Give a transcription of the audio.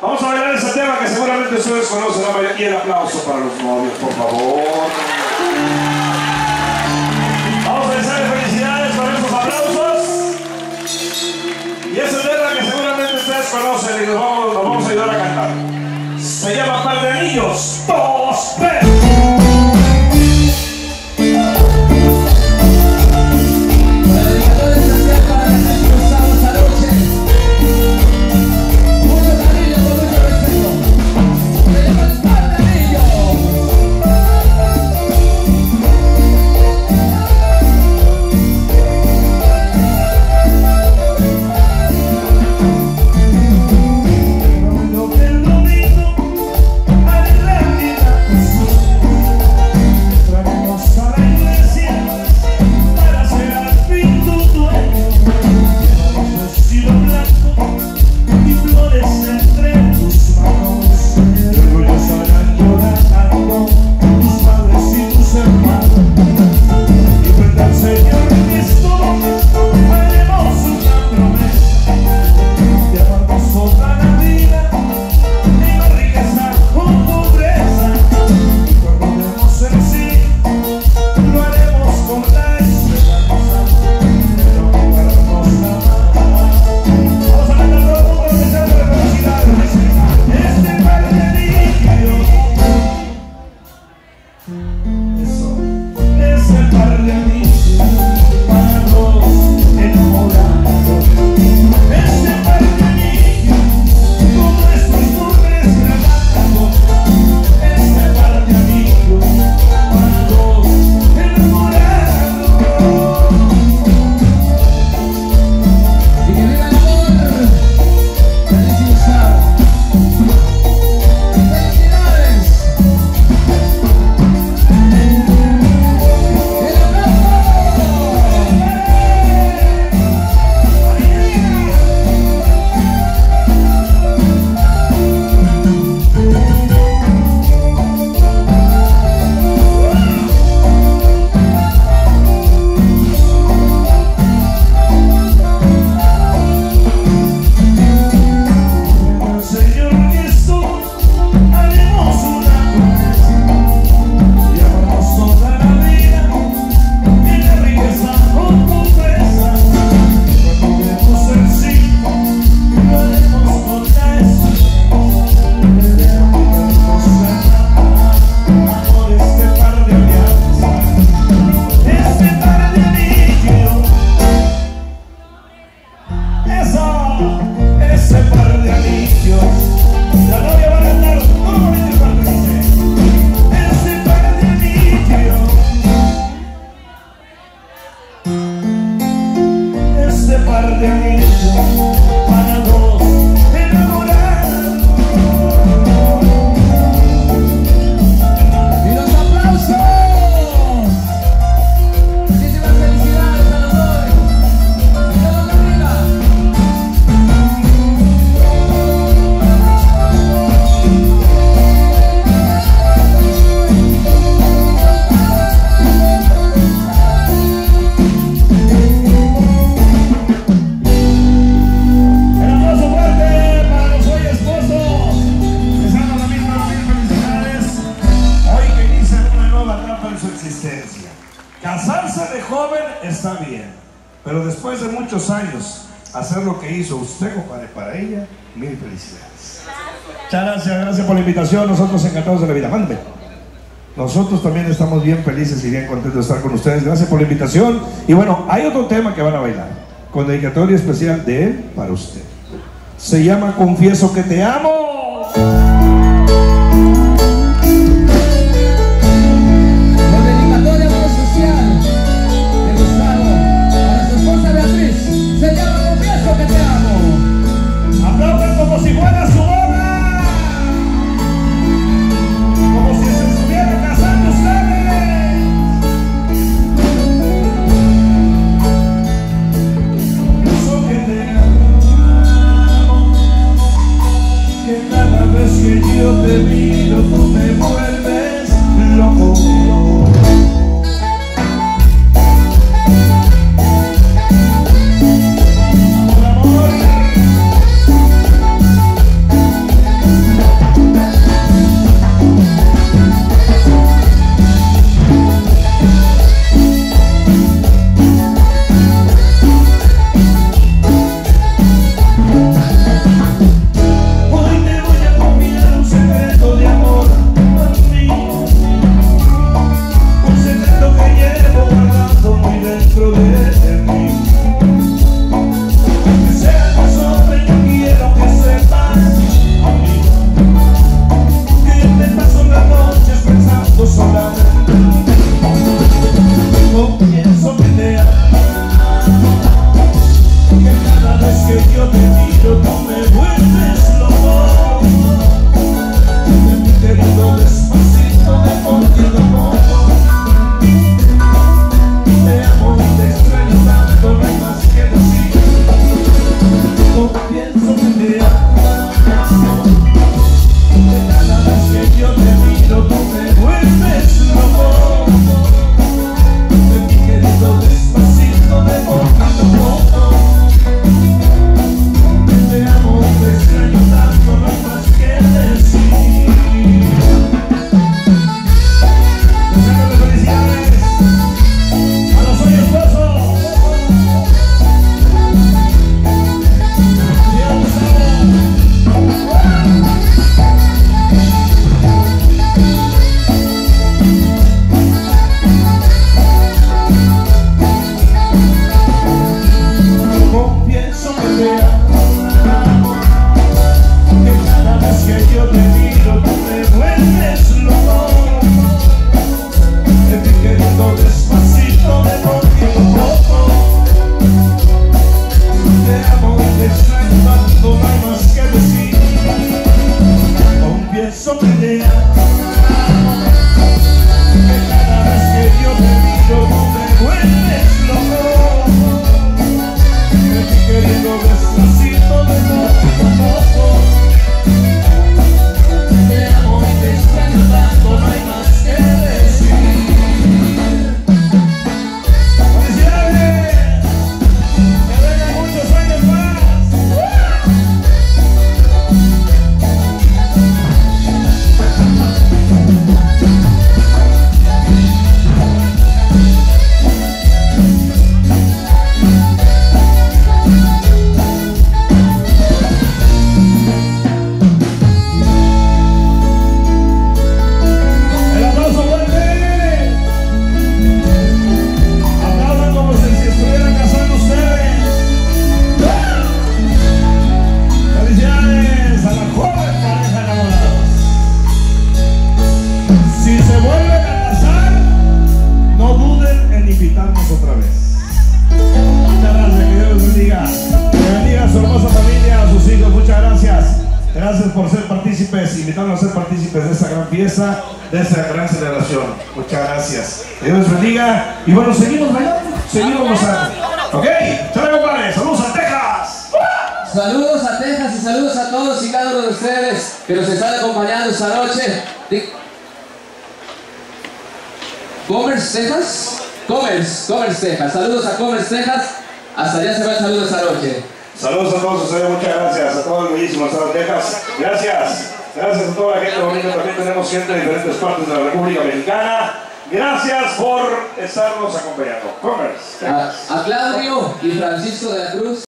Vamos a bailar ese tema que seguramente ustedes conocen la mayoría. Y el aplauso para los novios, por favor. Vamos a desearle felicidades con estos aplausos. Y es tema que seguramente ustedes conocen y nos vamos, a ayudar a cantar. Se llama Par de Anillos. Dos. bien. Pero después de muchos años, hacer lo que hizo usted, compadre, para ella, mil felicidades. Muchas gracias, gracias por la invitación. Nosotros encantados de la vida. Mande. Nosotros también estamos bien felices y bien contentos de estar con ustedes. Gracias por la invitación. Y bueno, hay otro tema que van a bailar, con dedicatoria especial de él para usted. Se llama Confieso que te amo. A ser partícipes de esta gran fiesta, de esta gran celebración. Muchas gracias. Dios les bendiga. Y bueno, seguimos bailando, seguimos gozando. ¿Ok? Compadre. Saludos a Texas. Saludos a Texas y saludos a todos y cada uno de ustedes que nos están acompañando esta noche. Commerce, Texas. Commerce, Commerce, Texas. Saludos a Commerce, Texas. Hasta allá se va el saludo esta noche. Saludos a todos ustedes, muchas gracias. A todo el bellísimo estado de Texas. Gracias. Gracias a toda la gente bonita. También tenemos gente de diferentes partes de la República Mexicana. Gracias por estarnos acompañando. Commerce. A, a Claudio y Francisco de la Cruz.